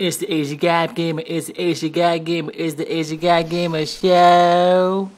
It's the Asian Guy Gamer. It's the Asian Guy Gamer. It's the Asian Guy Gamer show.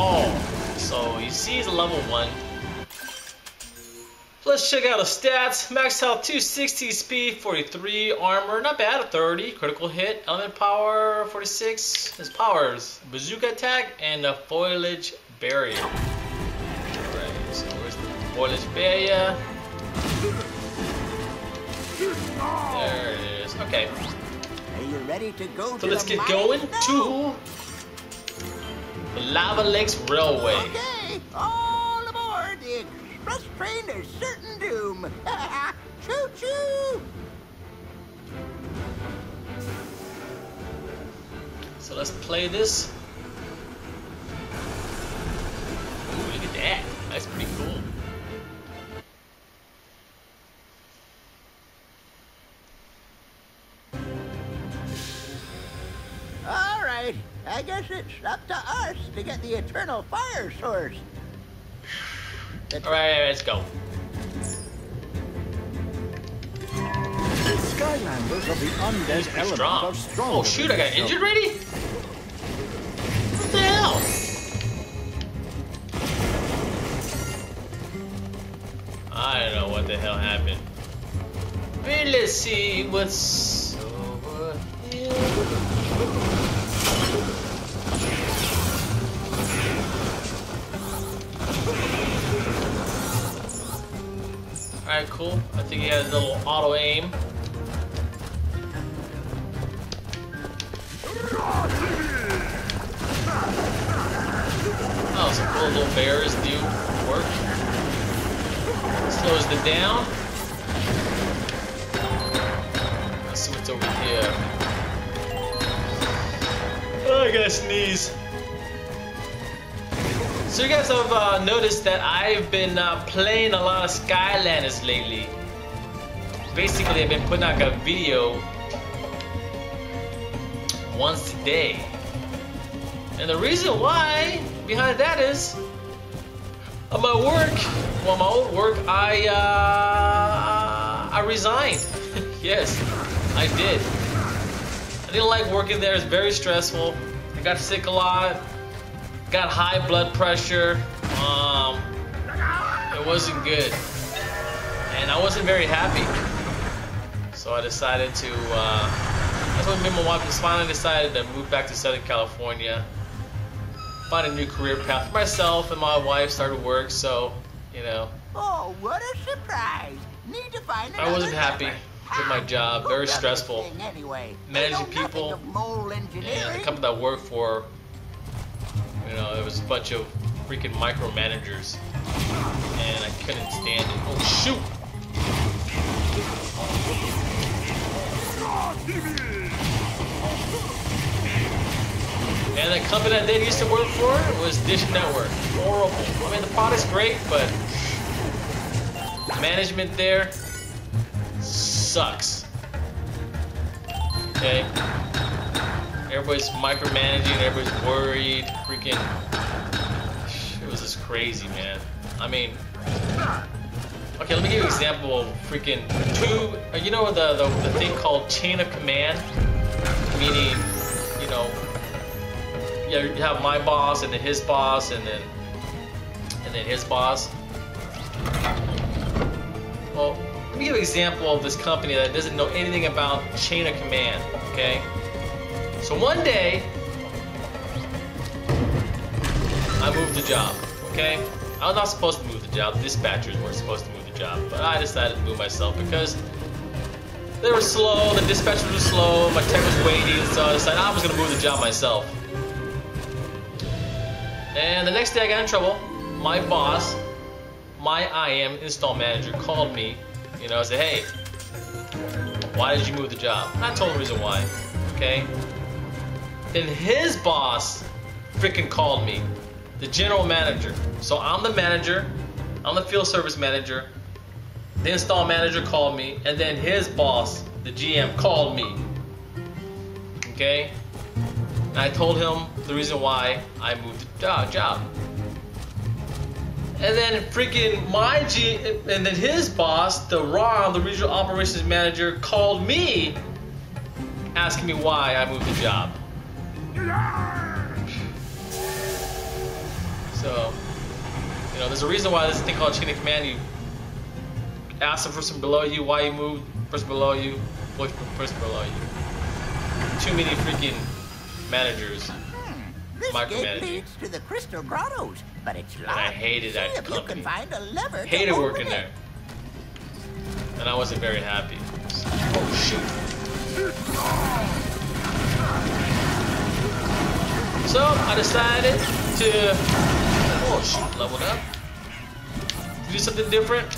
All. So, you see he's a level 1. Let's check out his stats. Max health 260, speed 43, armor not bad, a 30, critical hit, element power 46. His powers bazooka attack and a foliage barrier. Alright, so where's the foliage barrier? There it is. Okay, Are you ready to go so to let's get going now? The Lava Lakes Railway. Okay, all aboard the express train to certain doom. choo choo! So let's play this. Ooh, look at that. That's pretty cool. I guess it's up to us to get the eternal fire source. The Alright, let's go. The Skylanders of the undead element strong. are strong. Oh shoot, I got injured already? What the hell? I don't know what the hell happened. But let's see what's Alright, cool. I think he has a little auto aim. Oh, some cool little bears do work. Slows them down. Let's see what's over here. Oh, I gotta sneeze. So you guys have uh, noticed that I've been uh, playing a lot of Skylanders lately. Basically, I've been putting out a video once a day. And the reason why behind that is on my work, well, my old work, I uh, I resigned. yes, I did. I didn't like working there. It's very stressful. I got sick a lot. Got high blood pressure. Um, it wasn't good, and I wasn't very happy. So I decided to. Uh, that's when me and my wife just finally decided to move back to Southern California find a new career path for myself and my wife started work so you know Oh, what a surprise! Need to find I wasn't happy with my job, very stressful. Anyway, Managing people and the company that I worked for you know there was a bunch of freaking micromanagers and I couldn't stand it. Oh shoot! And the company that they used to work for was Dish Network. Horrible. I mean the product's great but management there sucks. Okay Everybody's micromanaging, everybody's worried, freaking. It was just crazy, man. I mean. Okay, let me give you an example of freaking two. uh, You know the, the, the thing called chain of command? Meaning, you know, yeah, you have my boss and then his boss and then and then his boss. Well, let me give you an example of this company that doesn't know anything about chain of command, okay? So one day, I moved the job, okay? I was not supposed to move the job. Dispatchers weren't supposed to move the job, but I decided to move myself because they were slow, the dispatchers were slow, my tech was waiting, so I decided I was gonna move the job myself. And the next day I got in trouble. My boss, my IM install manager, called me, you know, I said, hey, why did you move the job? I told him the reason why. Okay? Then his boss freaking called me, the general manager. So I'm the manager, I'm the field service manager. The install manager called me, and then his boss, the GM, called me. Okay? And I told him the reason why I moved the job. And then freaking my G, and then his boss, the Ron, the regional operations manager, called me asking me why I moved the job. So, you know, there's a reason why there's a thing called chain of command. You ask the person below you why you moved, person below you, person below you. Too many freaking managers. Hmm. This gate leads to the Crystal Grottos, but it's locked. I hated that See if you can find a lever to Hated working it. there. And I wasn't very happy. Oh shoot. So I decided to oh shoot, leveled up. Do something different.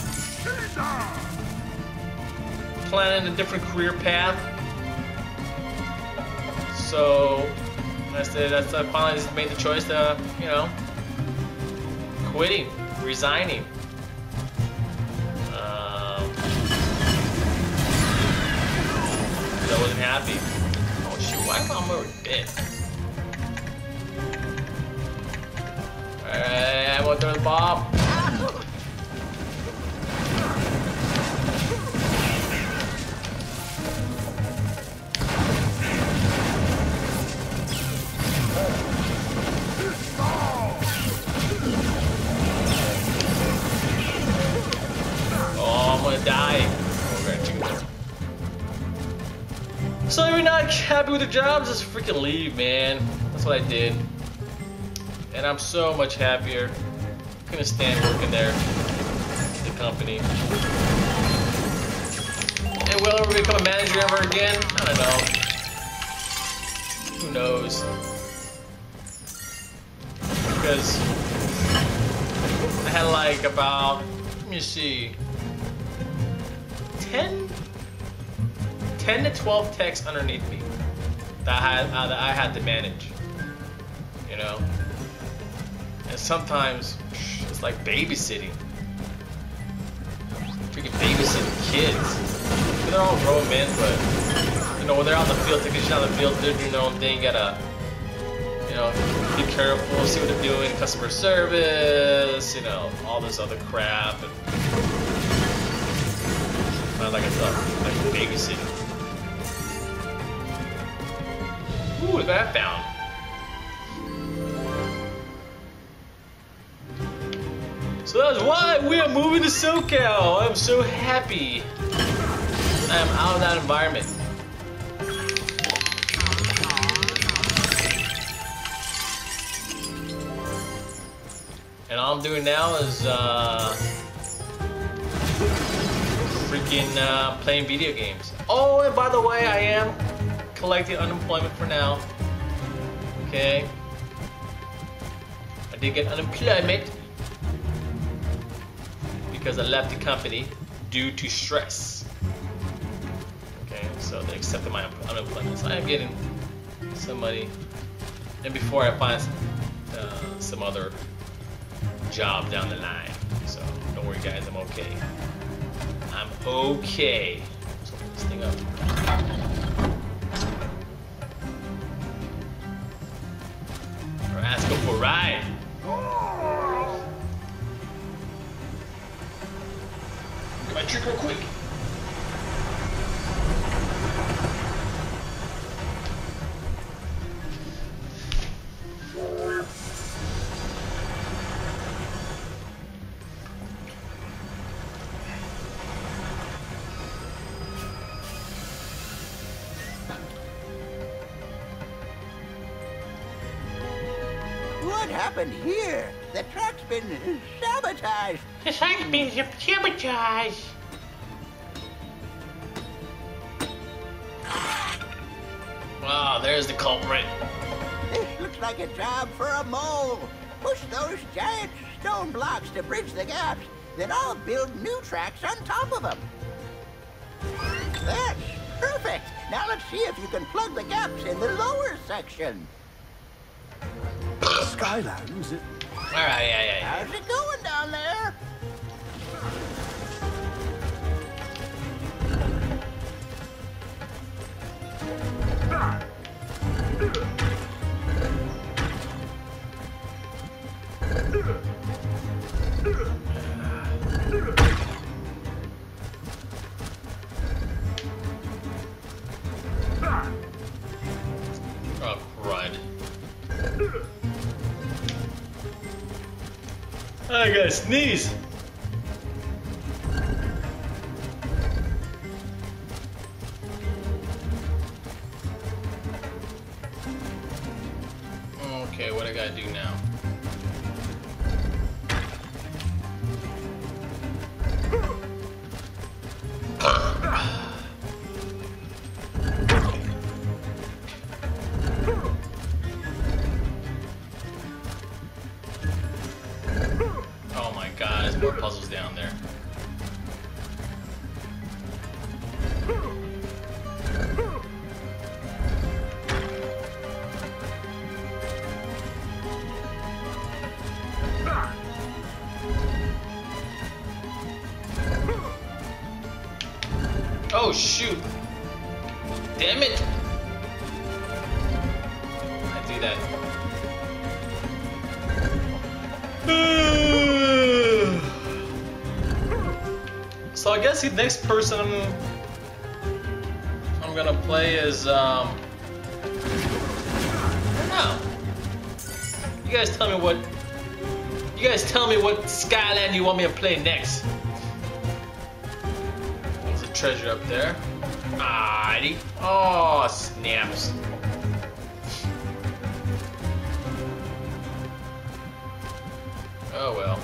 Planning a different career path. So that's the, that's I finally just made the choice to, you know, quitting, resigning. Um, I wasn't happy. Oh shoot, why am I already dead? Bomb. Oh, I'm gonna die. So you're not happy with the jobs? Just freaking leave, man. That's what I did. And I'm so much happier. I Couldn't stand working there. The company. And will I ever become a manager ever again? I don't know. Who knows? Because I had like about, let me see, 10, 10 to 12 techs underneath me that I had, uh, that I had to manage. You know? And sometimes it's like babysitting. Freaking babysitting kids. They're all grown men, but you know when they're on the field, taking shit of the field, they're doing their own thing. Gotta, you know, be careful, see what they're doing, customer service, you know, all this other crap, and kind of like it's uh, like babysitting. Ooh, look what I found. So that's why we are moving to SoCal. I'm so happy. I'm out of that environment. And all I'm doing now is uh, freaking uh, playing video games. Oh, and by the way, I am collecting unemployment for now. Okay. I did get unemployment because I left the company due to stress. Okay, so they accepted my un- unemployment. So I am getting some money. And before I find uh, some other job down the line. So don't worry guys, I'm okay. I'm okay. Let's open this thing up. Let's go for a ride. Trick real quick. What happened here? The track's been sabotaged. The site's been sabotaged. Wow, there's the culprit. This looks like a job for a mole. push those giant stone blocks to bridge the gaps, then I'll build new tracks on top of them. That's perfect. Now let's see if you can plug the gaps in the lower section. Skylands. All right, yeah, yeah, yeah. How's it going down there? Sneeze. More puzzles down there. Oh shoot! The next person I'm, I'm gonna play is um. I don't know. You guys tell me what. You guys tell me what Skyland you want me to play next. There's a treasure up there. Alrighty. Oh snaps. Oh well.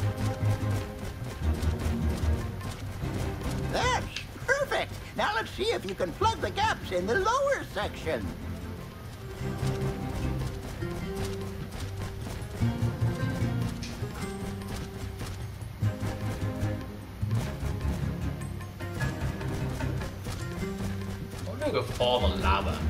See if you can plug the gaps in the lower section. I'm gonna go fall in lava.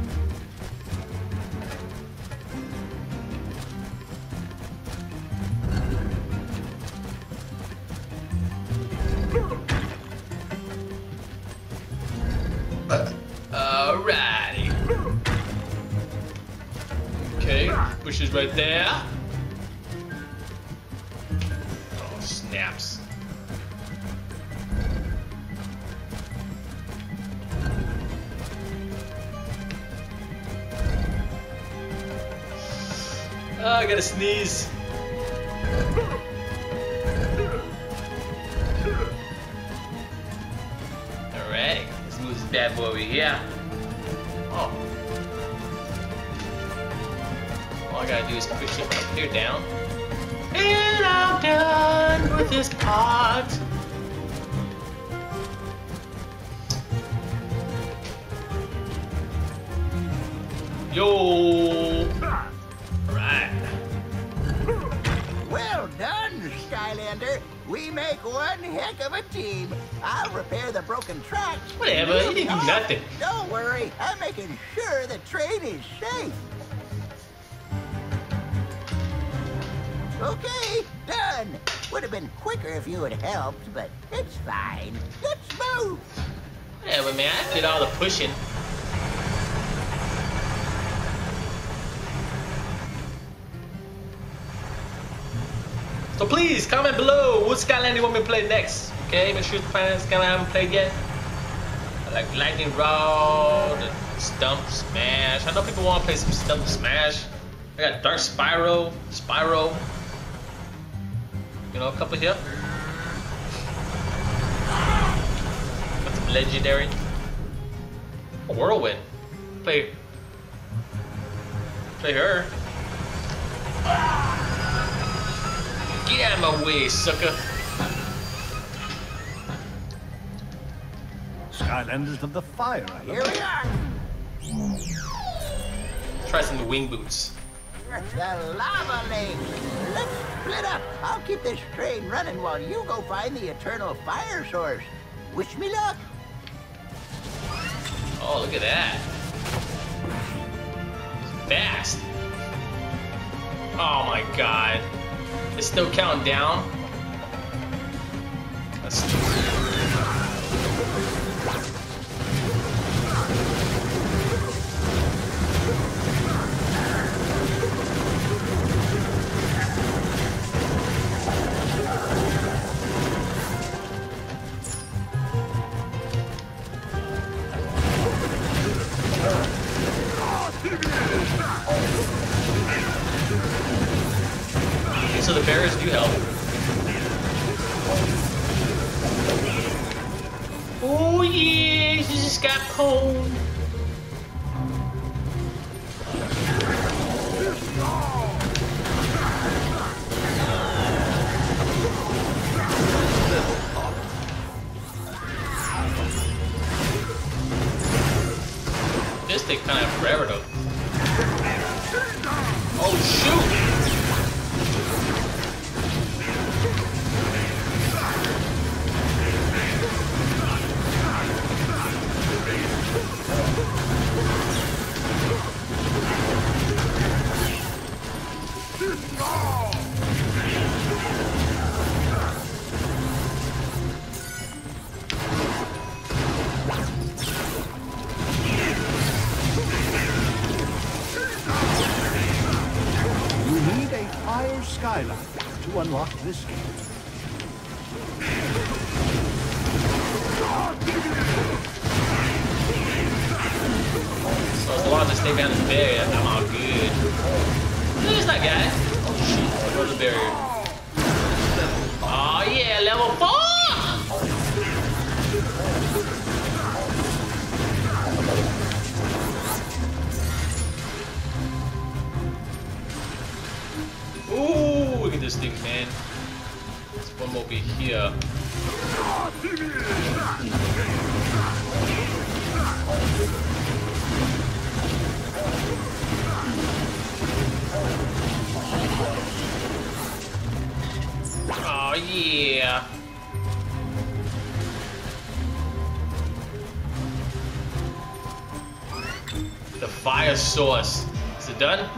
Bushes right there. Oh, snaps. Oh, I gotta sneeze. Alright, let's move this bad boy over here. Gotta do is push it up here down. And I'm done with this part. Yo! Alright. Well done, Skylander. We make one heck of a team. I'll repair the broken tracks. Whatever, you didn't do nothing. Don't worry. I'm making sure the train is safe. Okay, done. Would have been quicker if you had helped, but it's fine. Let's move. Whatever, man. I did all the pushing. So please comment below what Skyland you want me to play next. Okay, make sure to find Skyland I haven't played yet. I like Lightning Rod, Stump Smash. I know people want to play some Stump Smash. I got Dark Spyro, Spyro. You know, a couple here. Got some legendary. A whirlwind. Play. Play her. Get out of my way, sucker. Skylanders of the Fire. I Here we are. Try some wing boots. The lava lake. Let's split up. I'll keep this train running while you go find the eternal fire source. Wish me luck. Oh, look at that. It's fast. Oh my god. It's still counting down. That's take kind of forever though. Oh shoot! Oh yeah, level four! Ooh, look at this thing, man. There's one over here. Source. Is it done?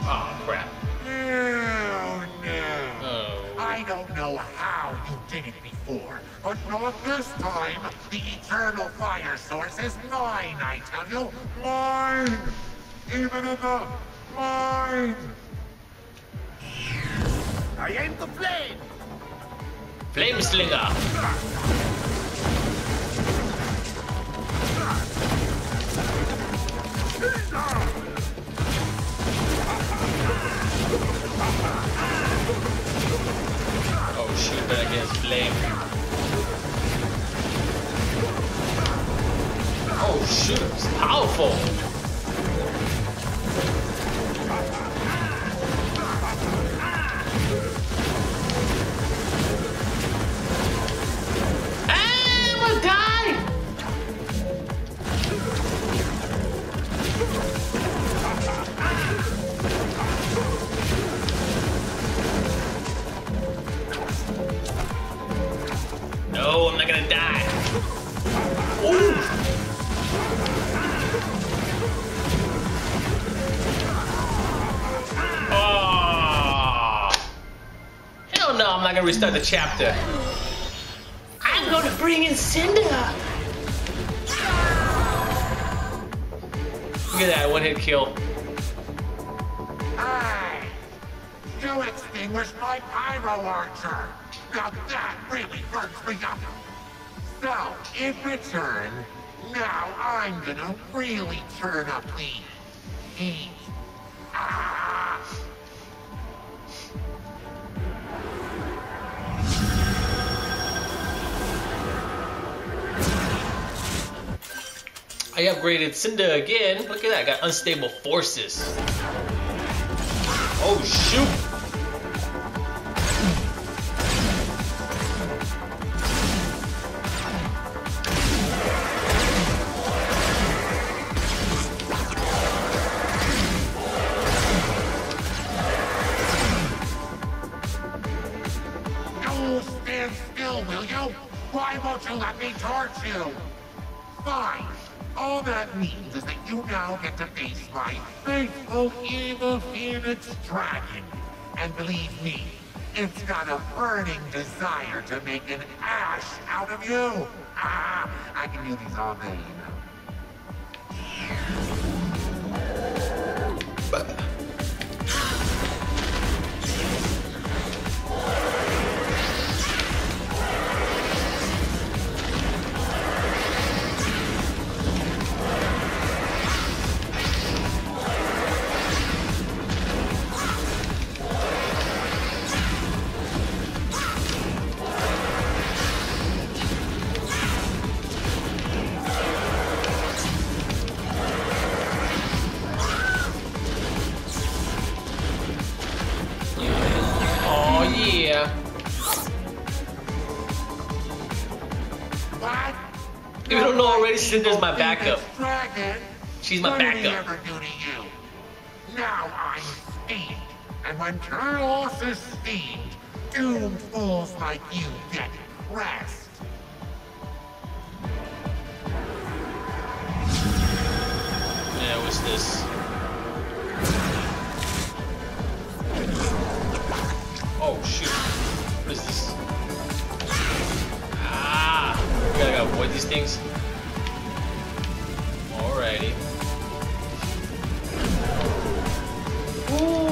Ah, oh crap. No, no. Oh. I don't know how you did it before, but not this time. The eternal fire source is mine, I tell you. Mine! Even in the mine! I aim the flame. Flame Oh shoot, better get flame. Oh shoot, it's powerful. Hell no, I'm not gonna restart the chapter. I'm gonna bring in Cynder. Look at that, one hit kill. Hey! You extinguished my pyro archer! Now that really burns me up! So, in return, now I'm gonna really turn up the heat. Ah! I upgraded Cynder again. Look at that, I got unstable forces. Oh shoot! Fine. All that means is that you now get to face my faithful evil Phoenix Dragon. And believe me, it's got a burning desire to make an ash out of you. Ah, I can do these all day, you know. Don't know already, Cynder's my backup. She's my what did he backup. Now I'm steamed. And when Turlos is steamed, doomed fools like you get rest. Yeah, what's this? Oh shoot. What is this? Ah! We gotta avoid these things. Alrighty. Eee!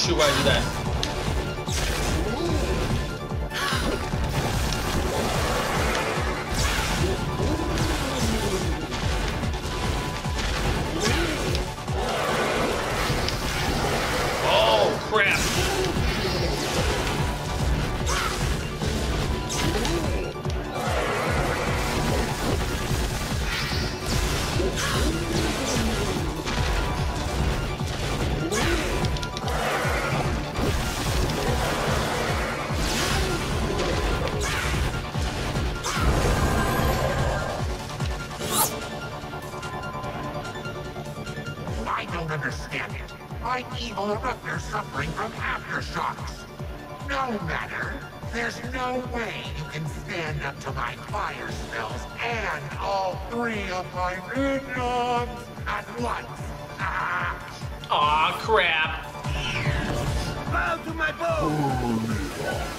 Oh shoot, why did don't understand it. My evil eruptor suffering from aftershocks. No matter. There's no way you can stand up to my fire spells and all three of my minions at once. Ah, Aw crap! Bow to my bow!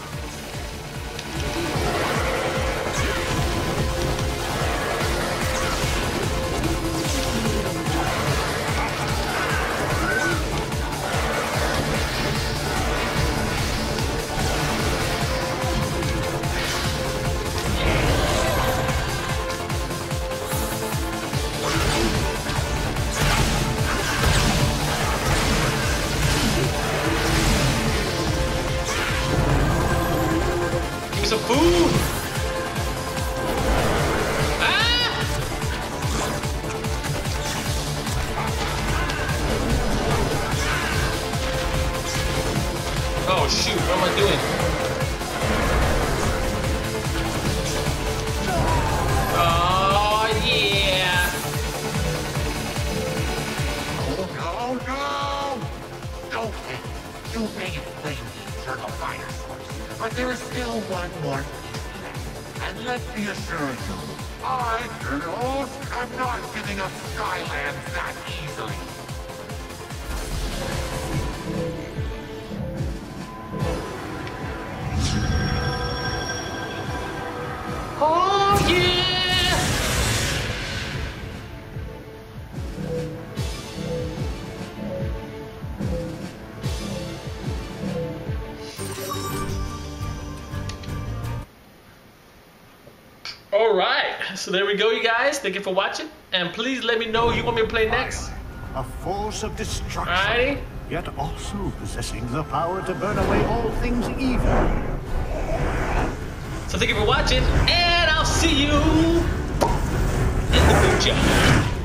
Some food! So there we go, you guys. Thank you for watching, and please let me know you want me to play next. A force of destruction. Alrighty. Yet also possessing the power to burn away all things evil. So thank you for watching, and I'll see you in the future.